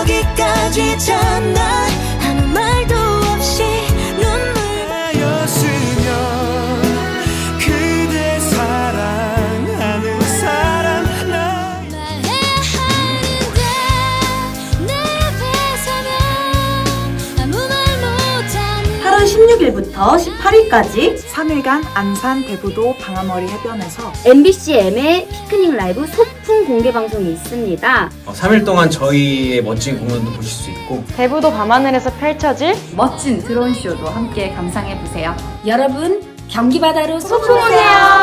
여기까지잖아 17일부터 18일까지 3일간 안산 대부도 방아머리 해변에서 MBCM의 피크닉 라이브 소풍 공개 방송이 있습니다. 어, 3일 동안 저희의 멋진 공연도 보실 수 있고 대부도 밤하늘에서 펼쳐질 멋진 드론 쇼도 함께 감상해 보세요. 여러분 경기 바다로 소풍 오세요.